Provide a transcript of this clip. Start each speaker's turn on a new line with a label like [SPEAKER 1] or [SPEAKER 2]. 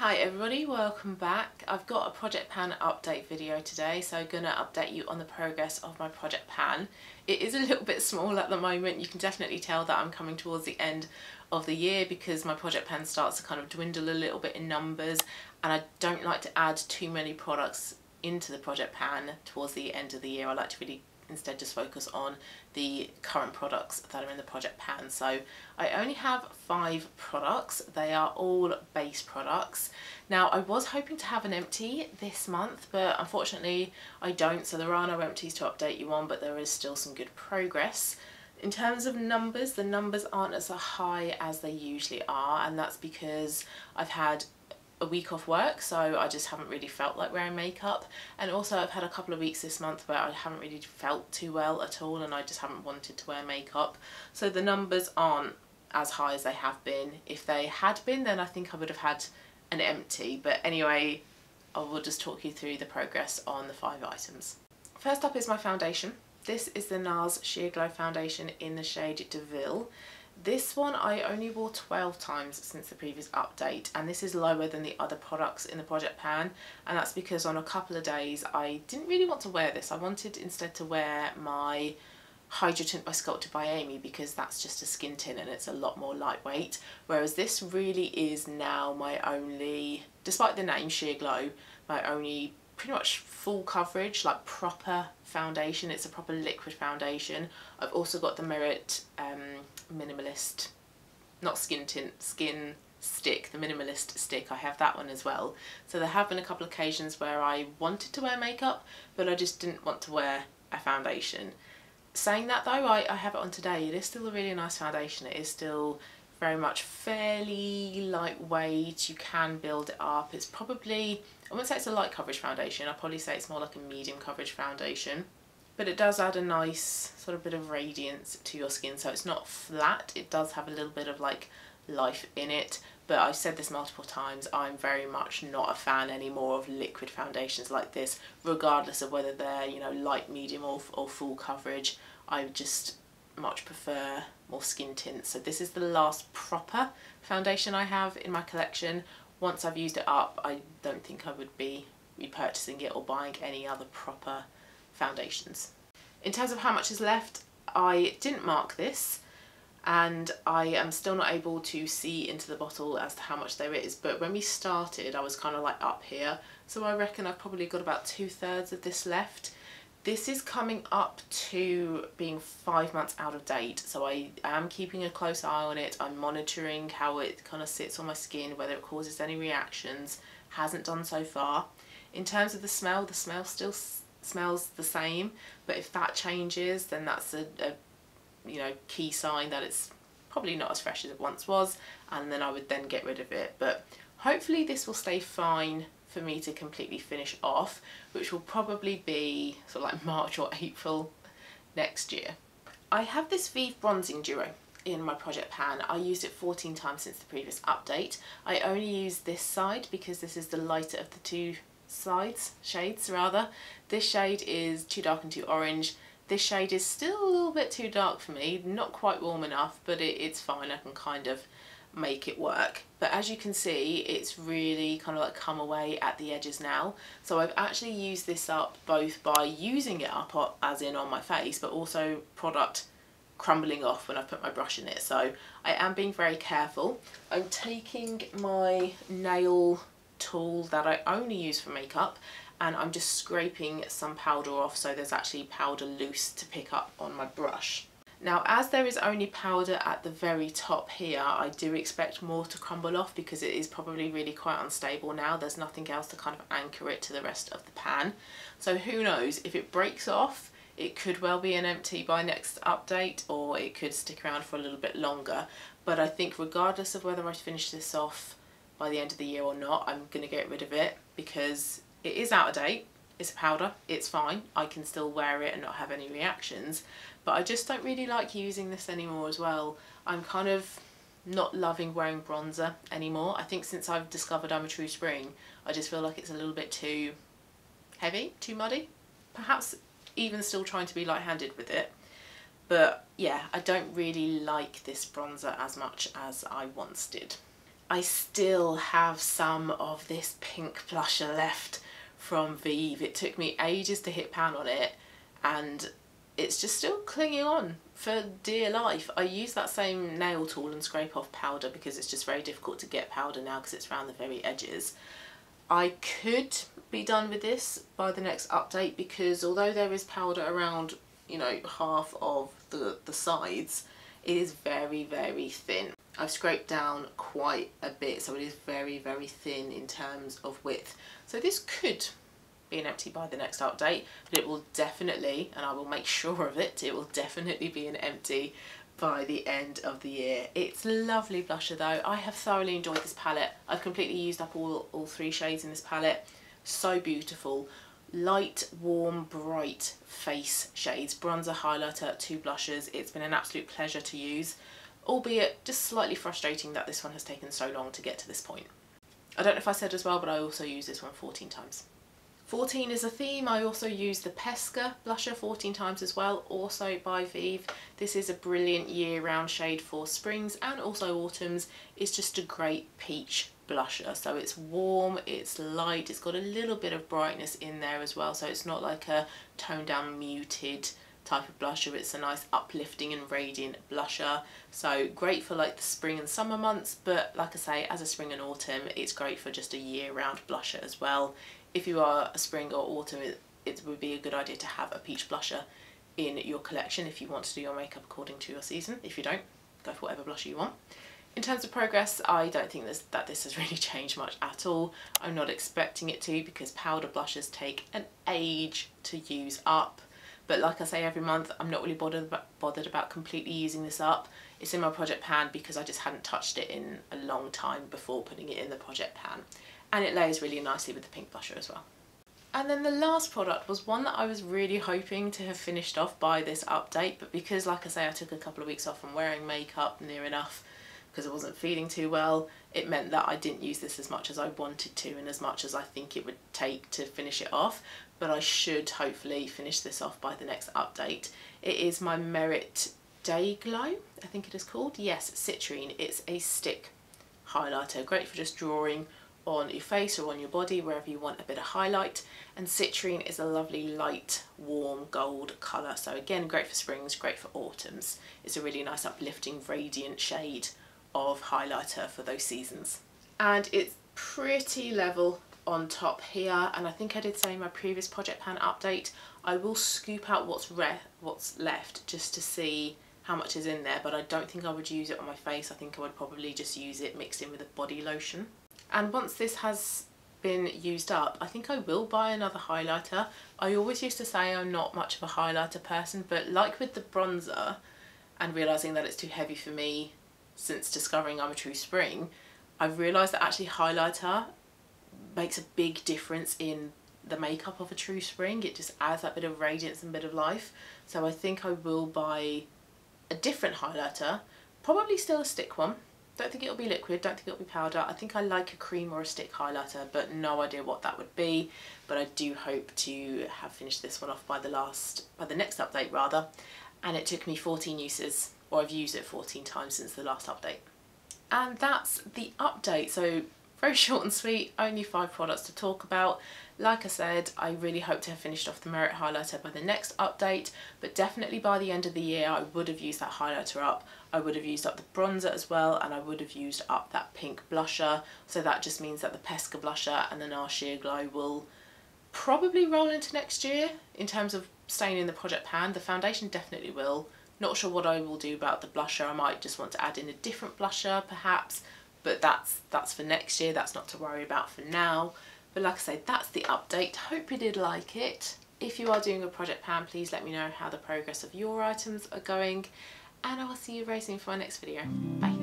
[SPEAKER 1] Hi everybody, welcome back. I've got a project pan update video today, so I'm going to update you on the progress of my project pan. It is a little bit small at the moment, you can definitely tell that I'm coming towards the end of the year because my project pan starts to kind of dwindle a little bit in numbers and I don't like to add too many products into the project pan towards the end of the year. I like to really instead just focus on the current products that are in the project pan. So I only have five products. They are all base products. Now I was hoping to have an empty this month, but unfortunately I don't. So there are no empties to update you on, but there is still some good progress. In terms of numbers, the numbers aren't as high as they usually are, and that's because I've had a week off work so I just haven't really felt like wearing makeup. And also I've had a couple of weeks this month where I haven't really felt too well at all and I just haven't wanted to wear makeup. So the numbers aren't as high as they have been. If they had been then I think I would have had an empty. But anyway I will just talk you through the progress on the five items. First up is my foundation. This is the NARS Sheer Glow Foundation in the shade Deauville this one I only wore 12 times since the previous update and this is lower than the other products in the project pan and that's because on a couple of days I didn't really want to wear this. I wanted instead to wear my Hydra Tint by Sculpted by Aimee because that's just a skin tint and it's a lot more lightweight whereas this really is now my only, despite the name Sheer Glow, my only pretty much full coverage like proper foundation. It's a proper liquid foundation. I've also got the Merit um, minimalist not skin tint skin stick the minimalist stick. I have that one as well. So there have been a couple of occasions where I wanted to wear makeup but I just didn't want to wear a foundation. Saying that though I, I have it on today. It is still a really nice foundation. It is still very much fairly lightweight. You can build it up. It's probably I wouldn't say it's a light coverage foundation I'd probably say it's more like a medium coverage foundation. But it does add a nice sort of bit of radiance to your skin so it's not flat it does have a little bit of like life in it. But I've said this multiple times I'm very much not a fan anymore of liquid foundations like this regardless of whether they're you know light medium or, or full coverage. I just much prefer more skin tints. So this is the last proper foundation I have in my collection once I've used it up I don't think I would be repurchasing it or buying any other proper foundations. In terms of how much is left, I didn't mark this and I am still not able to see into the bottle as to how much there is but when we started I was kind of like up here so I reckon I've probably got about two thirds of this left. This is coming up to being five months out of date so I am keeping a close eye on it. I'm monitoring how it kind of sits on my skin, whether it causes any reactions. Hasn't done so far. In terms of the smell, the smell still smells the same but if that changes then that's a, a you know key sign that it's probably not as fresh as it once was and then I would then get rid of it but hopefully this will stay fine for me to completely finish off which will probably be sort of like March or April next year. I have this Vieve bronzing duo in my project pan. I used it 14 times since the previous update. I only use this side because this is the lighter of the two sides, shades rather. This shade is too dark and too orange. This shade is still a little bit too dark for me, not quite warm enough, but it, it's fine, I can kind of make it work. But as you can see, it's really kind of like come away at the edges now. So I've actually used this up both by using it up as in on my face, but also product crumbling off when I put my brush in it. So I am being very careful. I'm taking my nail tool that I only use for makeup and I'm just scraping some powder off so there's actually powder loose to pick up on my brush. Now as there is only powder at the very top here I do expect more to crumble off because it is probably really quite unstable now. There's nothing else to kind of anchor it to the rest of the pan. So who knows? If it breaks off it could well be an empty by next update or it could stick around for a little bit longer. But I think regardless of whether I finish this off by the end of the year or not, I'm going to get rid of it because it is out of date. It's a powder, it's fine. I can still wear it and not have any reactions. But I just don't really like using this anymore as well. I'm kind of not loving wearing bronzer anymore. I think since I've discovered I'm a true spring, I just feel like it's a little bit too heavy, too muddy. Perhaps even still trying to be light-handed with it. But yeah, I don't really like this bronzer as much as I once did. I still have some of this pink blusher left from Vieve. It took me ages to hit pan on it and it's just still clinging on for dear life. I use that same nail tool and scrape off powder because it's just very difficult to get powder now because it's around the very edges. I could be done with this by the next update because although there is powder around, you know, half of the, the sides, it is very, very thin. I've scraped down quite a bit so it is very, very thin in terms of width. So this could be an empty by the next update but it will definitely and I will make sure of it it will definitely be an empty by the end of the year. It's lovely blusher though. I have thoroughly enjoyed this palette. I've completely used up all, all three shades in this palette. So beautiful. Light, warm, bright face shades. Bronzer, highlighter, two blushes. It's been an absolute pleasure to use. Albeit just slightly frustrating that this one has taken so long to get to this point. I don't know if I said as well, but I also use this one 14 times. 14 is a theme. I also use the Pesca blusher 14 times as well, also by Vieve. This is a brilliant year-round shade for springs and also autumns. It's just a great peach blusher. So it's warm, it's light, it's got a little bit of brightness in there as well. So it's not like a toned down muted type of blusher. It's a nice uplifting and radiant blusher. So great for like the spring and summer months, but like I say, as a spring and autumn, it's great for just a year round blusher as well if you are a spring or autumn, it, it would be a good idea to have a peach blusher in your collection if you want to do your makeup according to your season. If you don't, go for whatever blusher you want. In terms of progress, I don't think this, that this has really changed much at all. I'm not expecting it to because powder blushes take an age to use up. But like I say every month, I'm not really bothered bothered about completely using this up. It's in my project pan because I just hadn't touched it in a long time before putting it in the project pan and it layers really nicely with the pink blusher as well. And then the last product was one that I was really hoping to have finished off by this update, but because like I say I took a couple of weeks off from wearing makeup near enough because I wasn't feeling too well, it meant that I didn't use this as much as I wanted to and as much as I think it would take to finish it off, but I should hopefully finish this off by the next update. It is my Merit Day Glow, I think it is called. Yes, Citrine. It's a stick highlighter, great for just drawing on your face or on your body wherever you want a bit of highlight and citrine is a lovely light warm gold colour so again great for springs great for autumns it's a really nice uplifting radiant shade of highlighter for those seasons and it's pretty level on top here and I think I did say in my previous project pan update I will scoop out what's what's left just to see how much is in there but I don't think I would use it on my face I think I would probably just use it mixed in with a body lotion and once this has been used up, I think I will buy another highlighter. I always used to say I'm not much of a highlighter person, but like with the bronzer and realising that it's too heavy for me since discovering I'm a true spring, I've realised that actually highlighter makes a big difference in the makeup of a true spring. It just adds that bit of radiance and bit of life. So I think I will buy a different highlighter, probably still a stick one, don't think it'll be liquid, don't think it'll be powder. I think I like a cream or a stick highlighter, but no idea what that would be. But I do hope to have finished this one off by the last, by the next update rather. And it took me 14 uses, or I've used it 14 times since the last update. And that's the update. So very short and sweet, only five products to talk about. Like I said, I really hope to have finished off the Merit highlighter by the next update, but definitely by the end of the year I would have used that highlighter up. I would have used up the bronzer as well, and I would have used up that pink blusher. So that just means that the Pesca blusher and the NARS Sheer Glow will probably roll into next year in terms of staying in the project pan. The foundation definitely will. Not sure what I will do about the blusher. I might just want to add in a different blusher perhaps, but that's that's for next year. That's not to worry about for now. But like I say, that's the update. Hope you did like it. If you are doing a project pan please let me know how the progress of your items are going. And I will see you very soon for my next video. Bye.